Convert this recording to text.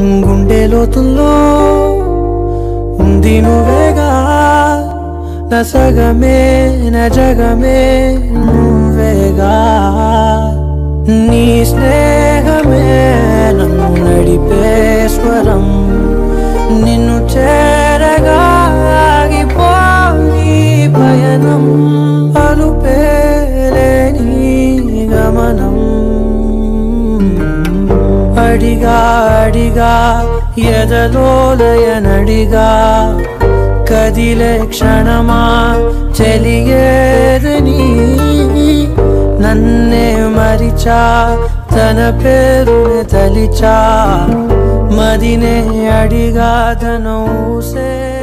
గుండె లోతుల్లో ఉంది నువ్వేగా. నా సగమే నా జగమే నువ్వేగా. నీ స్నేహమే నన్ను నడిపే స్వరం. నిన్ను చేరగా ఆగిపోయి పయనం. అలుపేలేని గమనం. ಅಡಿಗ ಅಡಿಗ, ಎದಲೋಲಯ ನಡಿಗ. ಕದಿಲೆ ಕ್ಷಣಮ ಚಲಿಯೇದನಿ ನನ್ನೇ ಮರಿಚಾ, ತನ ಪೇರು ತಲಿಚಾ. ಮದಿನೆ ಅಡಿಗಾದನೂ ಸೇ